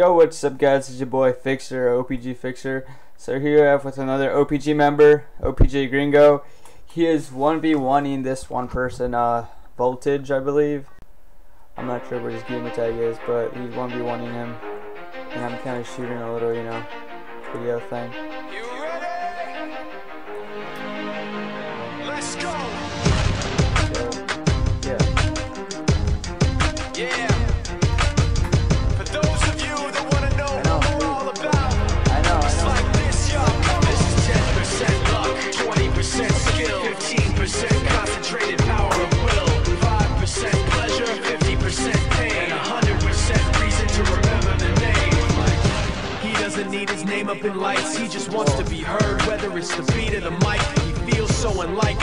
Yo, what's up guys? It's your boy Fixer, OPG Fixer. So here I have with another OPG member, OPG Gringo. He is 1v1ing this one person, uh, Voltage, I believe. I'm not sure what his gamer tag is, but he's 1v1ing him. And I'm kind of shooting a little, you know, video thing. Whether it's the beat of the mic.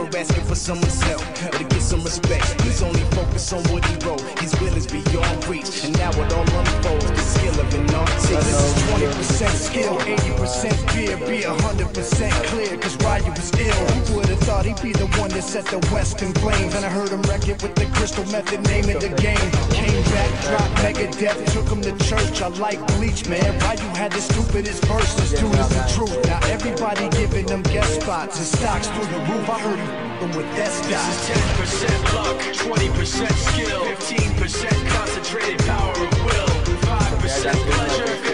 asking for someone's help or to get some respect. He's only focused on what he wrote, his will is beyond reach, and now it all unfolds. 20% skill, 80% fear, be 100% clear, cause why Ryu was ill. Who would've thought he'd be the one that set the West in flames? And I heard him wreck it with the crystal method, name of the game. Came back, dropped Megadeth, took him to church. I like Bleach, man. Ryu had the stupidest verses, dude is the truth. Now everybody giving them guest spots and stocks through the roof. I heard him with that This stock. is 10% luck, 20% skill, 15% concentrated power of will, 5% pleasure,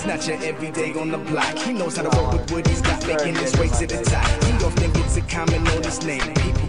He's not your everyday on the block. He knows how to work with what he's got, making his way to the top. He often gets a comment on his name. People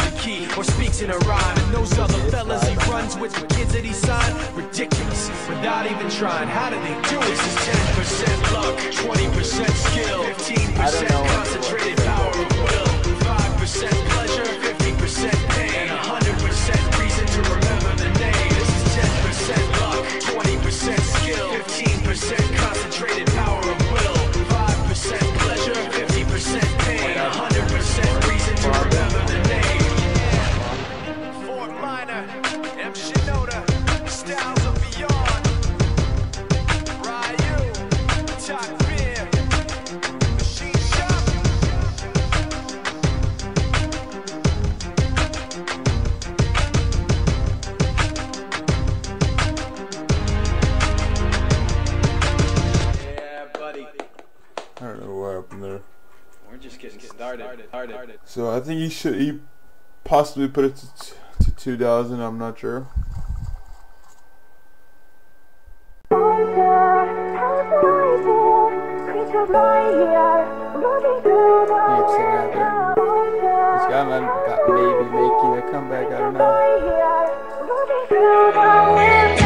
a key or speaks in a rhyme. And those other fellas he runs with, the kids that he signed, ridiculous without even trying. How do they do it? This is 10% luck, 20% skill, 15% concentrated I don't know what happened there. We're just getting started. started. So I think he should he possibly put it to, to two thousand. I'm not sure. It's another. This guy might got maybe making a comeback. I don't know.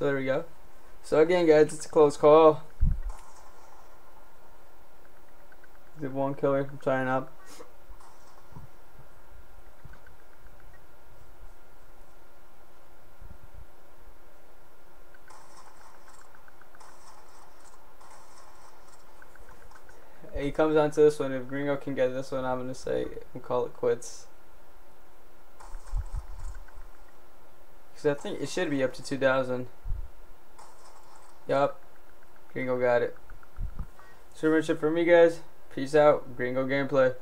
So there we go. So again, guys, it's a close call. Did one killer tying up. He comes on to this one. If Gringo can get this one, I'm gonna say and call it quits. Cause I think it should be up to 2,000. Yup. Gringo got it. So much it for me, guys. Peace out. Gringo gameplay.